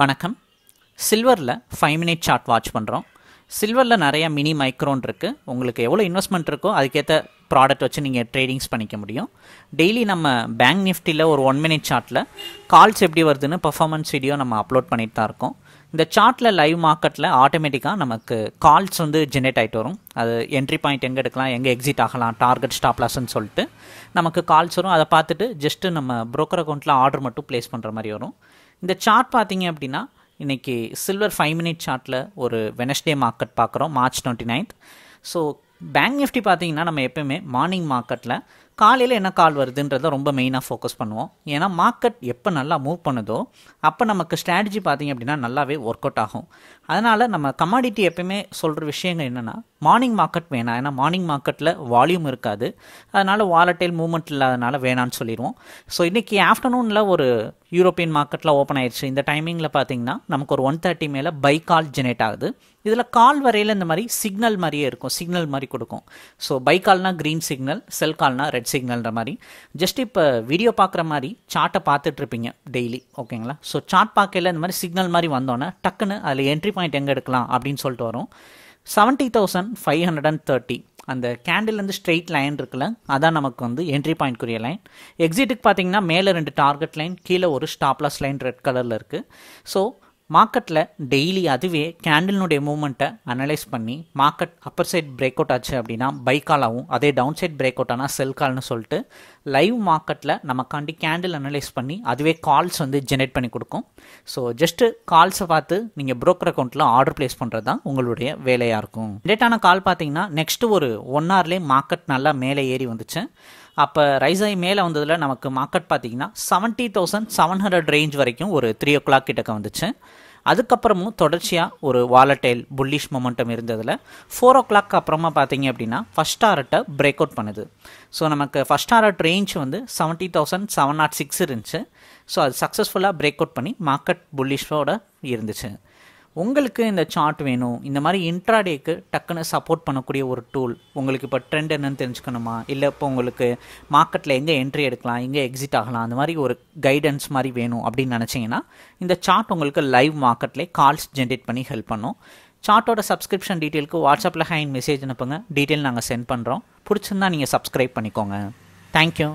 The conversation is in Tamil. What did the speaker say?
வணக்கம். சில்வரில் ஃபைவ் மினிட் சார்ட் வாட்ச் பண்ணுறோம் சில்வரில் நிறையா மினி மைக்ரோன் இருக்குது உங்களுக்கு எவ்வளோ இன்வெஸ்ட்மெண்ட் இருக்கோ அதுக்கேற்ற ப்ராடக்ட் வச்சு நீங்கள் ட்ரேடிங்ஸ் பண்ணிக்க முடியும். டெய்லி நம்ம பேங்க் நிஃப்டியில் ஒரு ஒன் மினிட் சார்ட்டில் கால்ஸ் எப்படி வருதுன்னு பர்ஃபார்மன்ஸ் வீடியோ நம்ம அப்லோட் பண்ணிட்டு தான் இருக்கோம். இந்த சார்ட்டில் லைவ் மார்க்கெட்டில் ஆட்டோமேட்டிக்காக நமக்கு கால்ஸ் வந்து ஜென்ரேட் ஆகிட்டு வரும். அது என்ட்ரி பாயிண்ட் எங்கே எடுக்கலாம் எங்கே எக்ஸிட் ஆகலாம் டார்கெட் ஸ்டாப்லாஸ்ன்னு சொல்லிட்டு நமக்கு கால்ஸ் வரும். அதை பார்த்துட்டு ஜஸ்ட்டு நம்ம ப்ரோக்கர் அக்கௌண்ட்டில் ஆர்டர் மட்டும் ப்ளேஸ் பண்ணுற மாதிரி வரும். இந்த சார்ட் பார்த்தீங்க அப்படின்னா இன்றைக்கி சில்வர் ஃபைவ் மினிட் சார்ட்டில் ஒரு வெனஸ்டே மார்க்கெட் பார்க்குறோம் March twenty ninth so bank Nifty பார்த்தீங்கன்னா நம்ம எப்பயுமே மார்னிங் மார்க்கெட்டில் காலையில் என்ன கால் வருதுன்றத ரொம்ப மெயினாக ஃபோக்கஸ் பண்ணுவோம். ஏன்னா மார்க்கெட் எப்போ நல்லா மூவ் பண்ணுதோ அப்போ நமக்கு ஸ்ட்ராட்டஜி பார்த்தீங்க அப்படின்னா நல்லாவே ஒர்க் அவுட் ஆகும். அதனால் நம்ம கமாடிட்டி எப்பயுமே சொல்கிற விஷயங்கள் என்னென்னா மார்னிங் மார்க்கெட் வேணாம். ஏன்னா மார்னிங் மார்க்கெட்டில் வால்யூம் இருக்காது. அதனால் வாலட்டைல் மூவ்மெண்ட் இல்லாதனால வேணான்னு சொல்லிடுவோம். ஸோ இன்றைக்கி ஆஃப்டர்நூனில் ஒரு யூரோப்பியன் மார்க்கெட்டில் ஓப்பன் ஆயிடுச்சு. இந்த டைமிங்கில் பார்த்தீங்கன்னா நமக்கு ஒரு ஒன் தேர்ட்டி மேலே பை கால் ஜெனரேட் ஆகுது. இதில் கால் வரையில் இந்த மாதிரி சிக்னல் மாதிரியே இருக்கும். சிக்னல் மாதிரி கொடுக்கும். ஸோ பை கால்னால் க்ரீன் சிக்னல் செல் கால்னால் ரெட் சிக்னல்ன்ற மாதிரி. ஜஸ்ட் இப்போ வீடியோ பார்க்குற மாதிரி சார்ட்டை பார்த்துட்ருப்பீங்க டெய்லி ஓகேங்களா ஸோ சார்ட் பார்க்கல இந்த மாதிரி சிக்னல் மாதிரி வந்தோன்னே டக்குன்னு அதில் என்ட்ரி பாயிண்ட் எங்கே எடுக்கலாம் அப்படின்னு சொல்லிட்டு வரும். Seventy thousand five hundred and thirty அந்த கேண்டில்லேருந்து ஸ்ட்ரெயிட் லைன் இருக்குல்ல அதான் நமக்கு வந்து என்ட்ரி பாயிண்ட்க்குரிய லைன் எக்ஸிட்டுக்கு பார்த்தீங்கன்னா மேலே ரெண்டு டார்கெட் லைன் கீழே ஒரு ஸ்டாப்லாஸ் லைன் ரெட் கலரில் இருக்குது ஸோ மார்க்கெட்டில் டெய்லி அதுவே கேண்டில்னுடைய மூவ்மெண்ட்டை அனலைஸ் பண்ணி market upper side break out ஆச்சு அப்படின்னா பை கால் ஆகும் அதே டவுன் சைட் பிரேக் அவுட் ஆனால் செல் கால்னு சொல்லிட்டு லைவ் மார்க்கெட்டில் நமக்காண்டி கேண்டில் அனலைஸ் பண்ணி அதுவே கால்ஸ் வந்து ஜெனரேட் பண்ணி கொடுக்கும். ஸோ ஜஸ்ட்டு கால்ஸை பார்த்து நீங்கள் ப்ரோக்கர் அக்கௌண்ட்டில் ஆர்டர் ப்ளேஸ் பண்ணுறது தான் உங்களுடைய வேலையாக இருக்கும். டேட்டான கால் பார்த்தீங்கன்னா நெக்ஸ்ட்டு ஒரு ஒன் ஹவர்லேயே மார்க்கெட் நல்லா மேலே ஏறி வந்துச்சு. அப்போ ரைஸ் ஆகி மேலே வந்ததில் நமக்கு மார்க்கெட் பார்த்தீங்கன்னா seventy thousand seven hundred range வரைக்கும் ஒரு த்ரீ ஓ கிளாக் கிட்டக்க வந்துச்சு. அதுக்கப்புறமும் தொடர்ச்சியாக ஒரு வாலட்டைல் புல்லிஷ் மொமெண்டம் இருந்ததில். ஃபோர் ஓ கிளாக் அப்புறமா பார்த்தீங்க அப்படின்னா ஃபஸ்ட் டாரட்டை பிரேக் அவுட் பண்ணுது. ஸோ நமக்கு ஃபஸ்ட் டாரட் ரேஞ்ச் வந்து seventy thousand seven nought six இருந்துச்சு. ஸோ அது சக்ஸஸ்ஃபுல்லாக பிரேக் அவுட் பண்ணி மார்க்கெட் புல்லிஷோட இருந்துச்சு. உங்களுக்கு இந்த சார்ட் வேணும். இந்த மாதிரி இன்ட்ராடேக்கு டக்குன்னு சப்போர்ட் பண்ணக்கூடிய ஒரு டூல் உங்களுக்கு இப்போ ட்ரெண்ட் என்னன்னு தெரிஞ்சுக்கணுமா? இல்லை இப்போ உங்களுக்கு மார்க்கெட்டில் எங்கே என்ட்ரி எடுக்கலாம் எங்கே எக்ஸிட் ஆகலாம் அந்த மாதிரி ஒரு கைடன்ஸ் மாதிரி வேணும் அப்படின்னு நினச்சிங்கன்னா இந்த சார்ட் உங்களுக்கு லைவ் மார்க்கெட்லேயே கால்ஸ் ஜென்ரேட் பண்ணி ஹெல்ப் பண்ணும். சார்ட்டோட சப்ஸ்கிரிப்ஷன் டீட்டெயிலுக்கு வாட்ஸ்அப்பில் ஹேண்ட் மெசேஜ் அனுப்புங்க. டீட்டெயில் நாங்கள் சென்ட் பண்ணுறோம் பிடிச்சிருந்தா நீங்கள் சப்ஸ்கிரைப் பண்ணிக்கோங்க. தேங்க்யூ